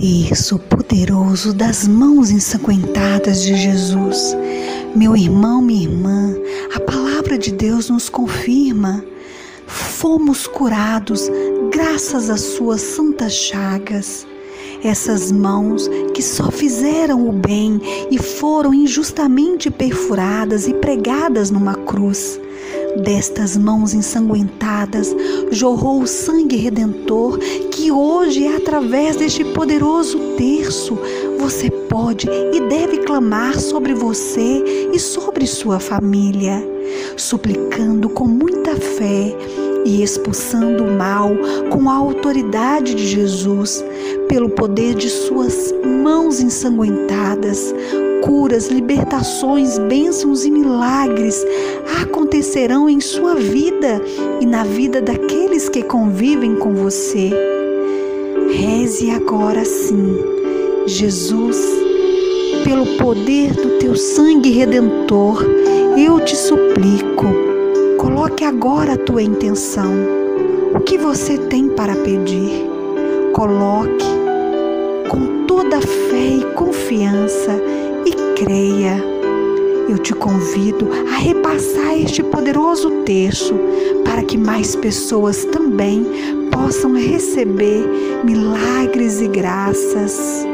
Terço poderoso das mãos ensanguentadas de Jesus. Meu irmão, minha irmã, a palavra de Deus nos confirma. Fomos curados graças às suas santas chagas. Essas mãos que só fizeram o bem e foram injustamente perfuradas e pregadas numa cruz Destas mãos ensanguentadas jorrou o sangue redentor que hoje é através deste poderoso terço. Você pode e deve clamar sobre você e sobre sua família, suplicando com muita fé e expulsando o mal com a autoridade de Jesus, pelo poder de suas mãos ensanguentadas, curas, libertações, bênçãos e milagres acontecerão em sua vida e na vida daqueles que convivem com você. Reze agora sim, Jesus, pelo poder do teu sangue redentor, eu te suplico, coloque agora a tua intenção. O que você tem para pedir? Coloque com toda fé e confiança creia. Eu te convido a repassar este poderoso texto para que mais pessoas também possam receber milagres e graças.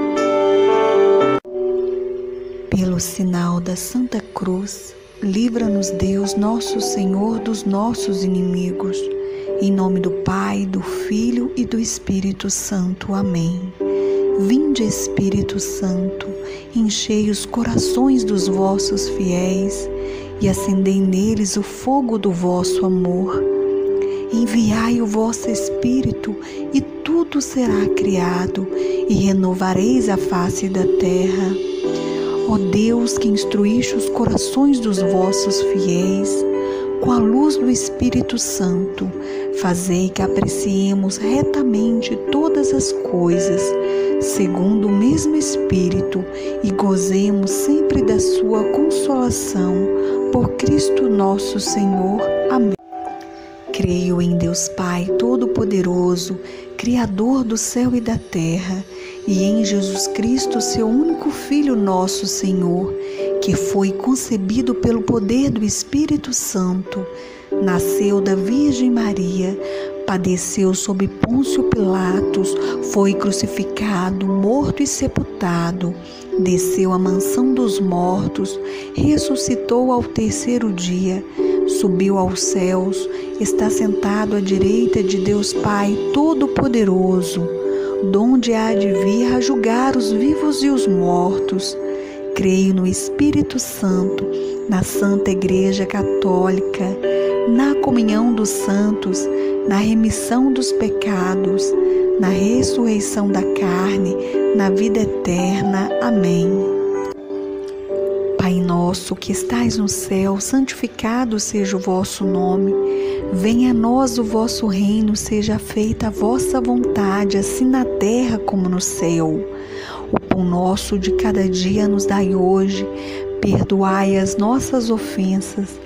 Pelo sinal da Santa Cruz, livra-nos Deus, nosso Senhor, dos nossos inimigos. Em nome do Pai, do Filho e do Espírito Santo. Amém. Vinde, Espírito Santo, enchei os corações dos vossos fiéis e acendei neles o fogo do vosso amor. Enviai o vosso Espírito e tudo será criado e renovareis a face da terra. Ó Deus que instruíste os corações dos vossos fiéis, com a luz do Espírito Santo, fazei que apreciemos retamente todas as coisas segundo o mesmo Espírito, e gozemos sempre da Sua consolação. Por Cristo nosso Senhor. Amém. Creio em Deus Pai Todo-Poderoso, Criador do céu e da terra, e em Jesus Cristo, seu único Filho, nosso Senhor, que foi concebido pelo poder do Espírito Santo, nasceu da Virgem Maria padeceu sob Pôncio Pilatos, foi crucificado, morto e sepultado, desceu à mansão dos mortos, ressuscitou ao terceiro dia, subiu aos céus, está sentado à direita de Deus Pai Todo-Poderoso, donde há de vir a julgar os vivos e os mortos. Creio no Espírito Santo, na Santa Igreja Católica, na comunhão dos santos, na remissão dos pecados, na ressurreição da carne, na vida eterna. Amém. Pai nosso que estais no céu, santificado seja o vosso nome. Venha a nós o vosso reino, seja feita a vossa vontade, assim na terra como no céu. O pão nosso de cada dia nos dai hoje. Perdoai as nossas ofensas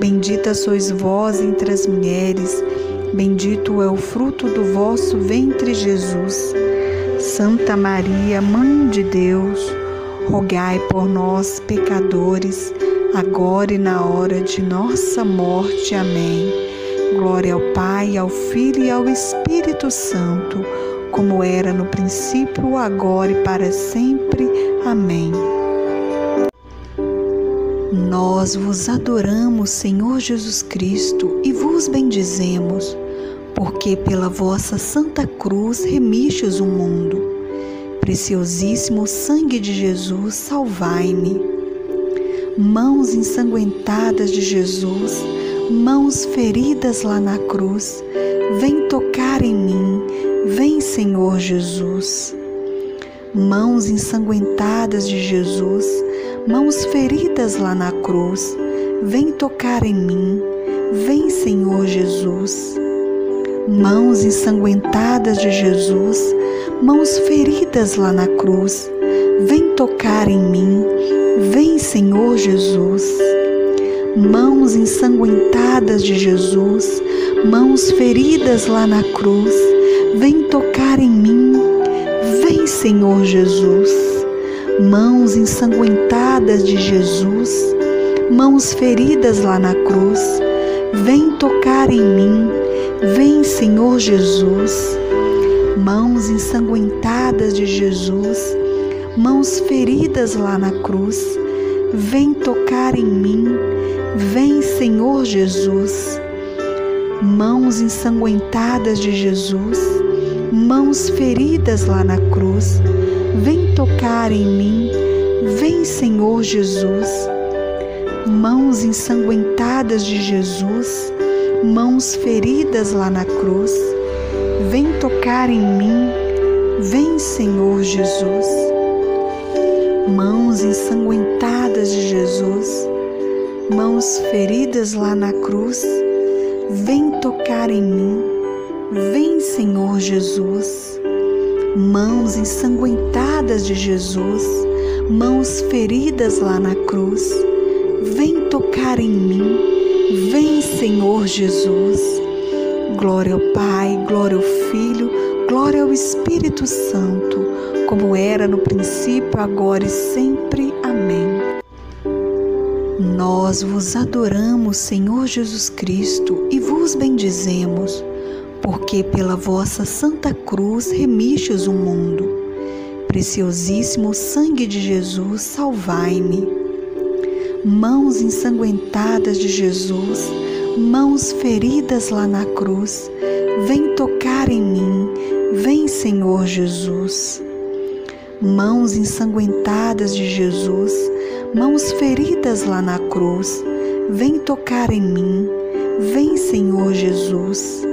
Bendita sois vós entre as mulheres, bendito é o fruto do vosso ventre, Jesus. Santa Maria, Mãe de Deus, rogai por nós, pecadores, agora e na hora de nossa morte. Amém. Glória ao Pai, ao Filho e ao Espírito Santo como era no princípio, agora e para sempre. Amém. Nós vos adoramos, Senhor Jesus Cristo, e vos bendizemos, porque pela vossa santa cruz remistes o mundo. Preciosíssimo sangue de Jesus, salvai-me. Mãos ensanguentadas de Jesus, mãos feridas lá na cruz, vem tocar em mim, vem Senhor Jesus. Mãos ensanguentadas de Jesus, mãos feridas lá na cruz, vem tocar em mim, vem Senhor Jesus. Mãos ensanguentadas de Jesus, mãos feridas lá na cruz, vem tocar em mim, vem Senhor Jesus. Mãos ensanguentadas de Jesus, mãos feridas lá na cruz, vem tocar em mim, vem Senhor Jesus. Mãos ensanguentadas de Jesus, mãos feridas lá na cruz, vem tocar em mim, vem Senhor Jesus. Mãos ensanguentadas de Jesus, mãos feridas lá na cruz, vem tocar em mim, Vem, Senhor Jesus. Mãos ensanguentadas de Jesus, mãos feridas lá na cruz, vem tocar em mim. Vem, Senhor Jesus. Mãos ensanguentadas de Jesus, mãos feridas lá na cruz, vem tocar em mim. Vem, Senhor Jesus. Mãos ensanguentadas de Jesus, mãos feridas lá na cruz, vem tocar em mim, vem Senhor Jesus. Mãos ensanguentadas de Jesus, mãos feridas lá na cruz, vem tocar em mim, vem Senhor Jesus. Glória ao Pai, glória ao Filho, glória ao Espírito Santo, como era no princípio, agora e sempre. Amém. Nós vos adoramos, Senhor Jesus Cristo, e vos bendizemos, porque pela vossa santa cruz remistes o mundo. Preciosíssimo sangue de Jesus, salvai-me. Mãos ensanguentadas de Jesus, mãos feridas lá na cruz, vem tocar em mim, vem Senhor Jesus. Mãos ensanguentadas de Jesus, mãos feridas lá na cruz, vem tocar em mim, vem Senhor Jesus.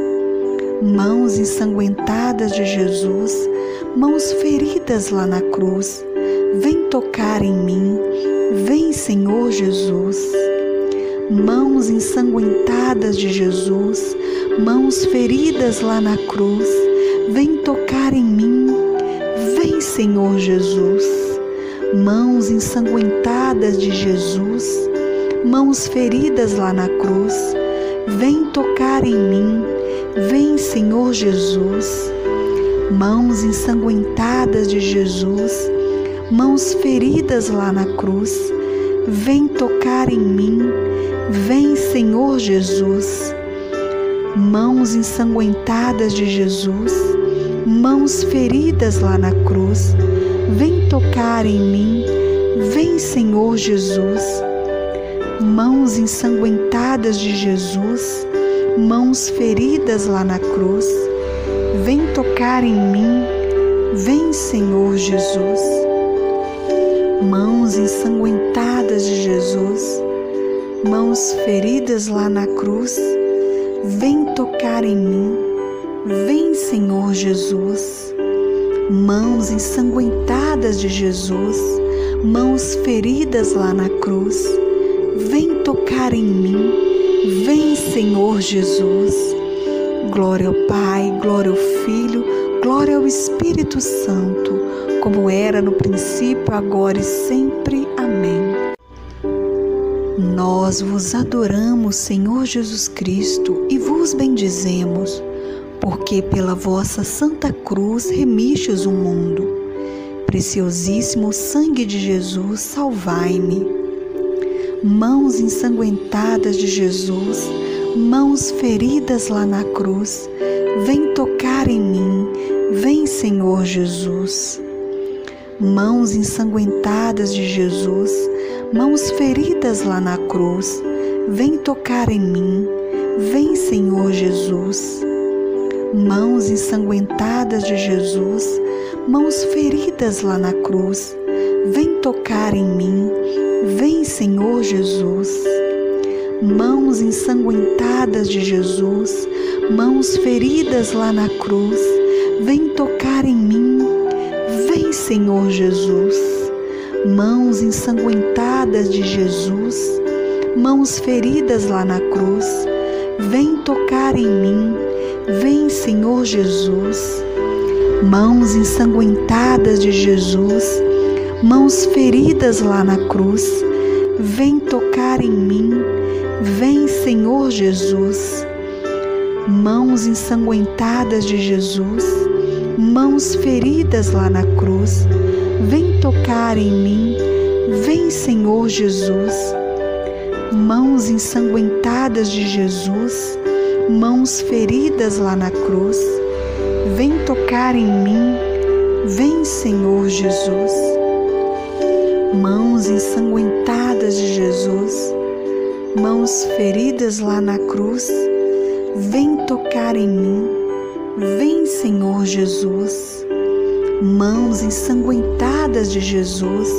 Mãos ensanguentadas de Jesus, mãos feridas lá na cruz, vem tocar em mim, vem Senhor Jesus. Mãos ensanguentadas de Jesus, mãos feridas lá na cruz, vem tocar em mim, vem Senhor Jesus. Mãos ensanguentadas de Jesus, mãos feridas lá na cruz, vem tocar em mim, vem Senhor Jesus. Mãos ensanguentadas de Jesus, mãos feridas lá na cruz, vem tocar em mim, vem Senhor Jesus. Mãos ensanguentadas de Jesus, mãos feridas lá na cruz, Vem tocar em mim, vem Senhor Jesus. Mãos ensanguentadas de Jesus, mãos feridas lá na cruz, vem tocar em mim, vem Senhor Jesus. Mãos ensanguentadas de Jesus, mãos feridas lá na cruz, vem tocar em mim, vem Senhor Jesus. Mãos ensanguentadas de Jesus, mãos feridas lá na cruz, vem tocar em mim, vem Senhor Jesus. Glória ao Pai, glória ao Filho, glória ao Espírito Santo, como era no princípio, agora e sempre. Amém. Nós vos adoramos, Senhor Jesus Cristo, e vos bendizemos porque pela vossa santa cruz remistes o mundo. Preciosíssimo sangue de Jesus, salvai-me. Mãos ensanguentadas de Jesus, mãos feridas lá na cruz, vem tocar em mim, vem, Senhor Jesus. Mãos ensanguentadas de Jesus, mãos feridas lá na cruz, vem tocar em mim, vem, Senhor Jesus. Mãos ensanguentadas de Jesus, mãos feridas lá na cruz, vem tocar em mim, vem, Senhor Jesus. Mãos ensanguentadas de Jesus, mãos feridas lá na cruz, vem tocar em mim, vem, Senhor Jesus. Mãos ensanguentadas de Jesus, mãos feridas lá na cruz, vem tocar em mim, vem, Senhor Jesus. Mãos ensanguentadas de Jesus, mãos feridas lá na cruz, vem tocar em mim, vem, Senhor Jesus. Mãos ensanguentadas de Jesus, mãos feridas lá na cruz, vem tocar em mim, vem Senhor Jesus. Mãos ensanguentadas de Jesus, mãos feridas lá na cruz, vem tocar em mim, vem Senhor Jesus. Mãos ensanguentadas de Jesus, mãos feridas lá na cruz, Vem tocar em mim, vem Senhor Jesus. Mãos ensanguentadas de Jesus,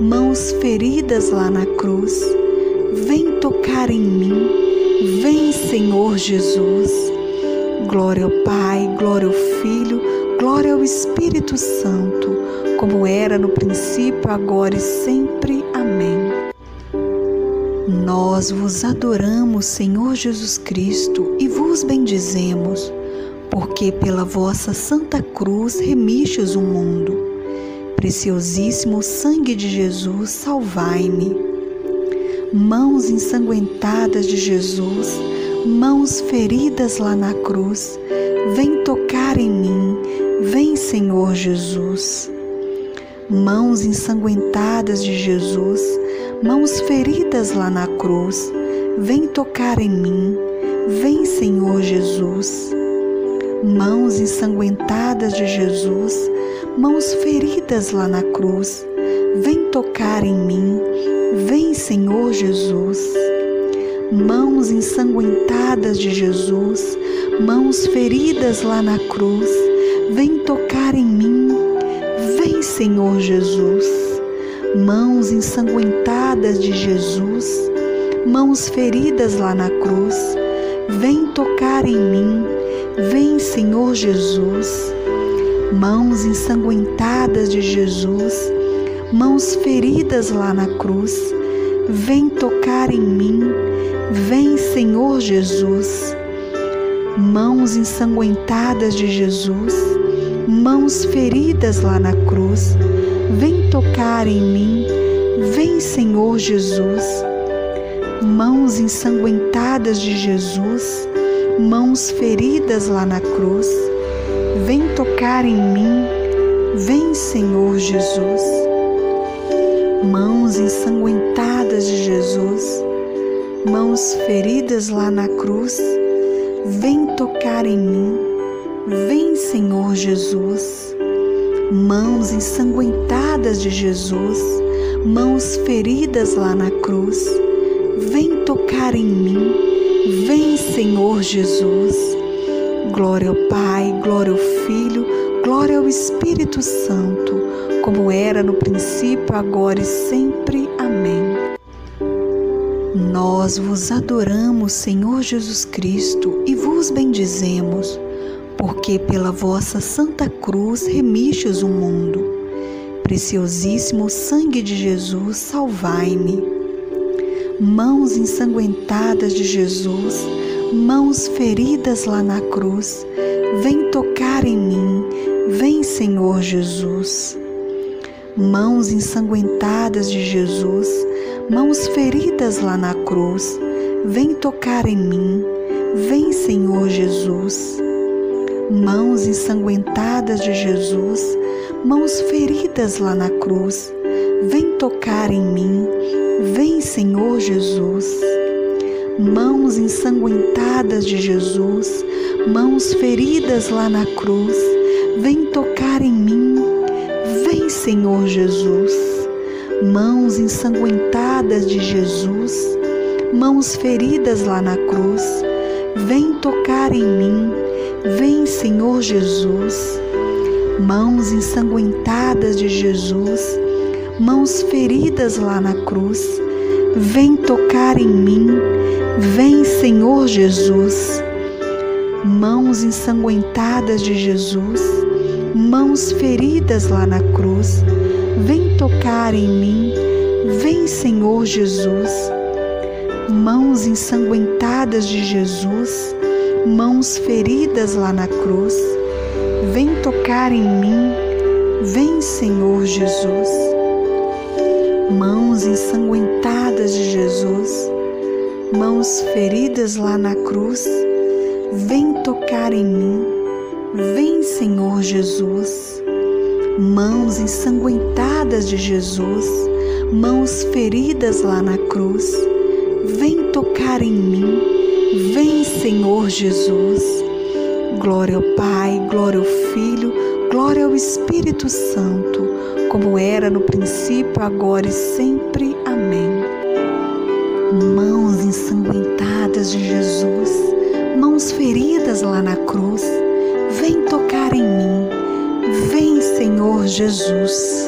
mãos feridas lá na cruz, vem tocar em mim, vem Senhor Jesus. Glória ao Pai, glória ao Filho, glória ao Espírito Santo, como era no princípio, agora e sempre. Amém. Nós vos adoramos, Senhor Jesus Cristo, e vos bendizemos, porque pela vossa santa cruz remistes o mundo. Preciosíssimo sangue de Jesus, salvai-me. Mãos ensanguentadas de Jesus, mãos feridas lá na cruz, vem tocar em mim, vem, Senhor Jesus. Mãos ensanguentadas de Jesus, mãos feridas lá na cruz, vem tocar em mim, vem Senhor Jesus. Mãos ensanguentadas de Jesus, mãos feridas lá na cruz, vem tocar em mim, vem Senhor Jesus. Mãos ensanguentadas de Jesus, mãos feridas lá na cruz, vem tocar em mim, Senhor Jesus. Mãos ensanguentadas de Jesus, mãos feridas lá na cruz, vem tocar em mim, vem Senhor Jesus. Mãos ensanguentadas de Jesus, mãos feridas lá na cruz, vem tocar em mim, vem Senhor Jesus. Mãos ensanguentadas de Jesus, mãos feridas lá na cruz, Vem tocar em mim, vem Senhor Jesus. Mãos ensanguentadas de Jesus, mãos feridas lá na cruz, vem tocar em mim, vem Senhor Jesus. Mãos ensanguentadas de Jesus, mãos feridas lá na cruz, vem tocar em mim, vem Senhor Jesus mãos ensanguentadas de Jesus, mãos feridas lá na cruz, vem tocar em mim, vem Senhor Jesus. Glória ao Pai, glória ao Filho, glória ao Espírito Santo, como era no princípio, agora e sempre. Amém. Nós vos adoramos, Senhor Jesus Cristo, e vos bendizemos porque pela vossa santa cruz remistes o mundo. Preciosíssimo sangue de Jesus, salvai-me. Mãos ensanguentadas de Jesus, mãos feridas lá na cruz, vem tocar em mim, vem Senhor Jesus. Mãos ensanguentadas de Jesus, mãos feridas lá na cruz, vem tocar em mim, vem Senhor Jesus mãos ensanguentadas de Jesus, mãos feridas lá na cruz, vem tocar em mim, vem Senhor Jesus. Mãos ensanguentadas de Jesus, mãos feridas lá na cruz, vem tocar em mim. Vem, Senhor Jesus. Mãos ensanguentadas de Jesus, mãos feridas lá na cruz, vem tocar em mim. Vem, Senhor Jesus. Mãos ensanguentadas de Jesus, mãos feridas lá na cruz, vem tocar em mim. Vem, Senhor Jesus mãos ensanguentadas de Jesus, mãos feridas lá na cruz, vem tocar em mim, vem Senhor Jesus. Mãos ensanguentadas de Jesus, mãos feridas lá na cruz, vem tocar em mim, vem Senhor Jesus. Mãos ensanguentadas de Jesus, mãos feridas lá na cruz, Vem tocar em mim, vem Senhor Jesus. Mãos ensanguentadas de Jesus, mãos feridas lá na cruz, vem tocar em mim, vem Senhor Jesus. Glória ao Pai, glória ao Filho, glória ao Espírito Santo, como era no princípio, agora e sempre. Amém. Mãos ensanguentadas de Jesus mãos feridas lá na cruz, vem tocar em mim. Vem, Senhor Jesus.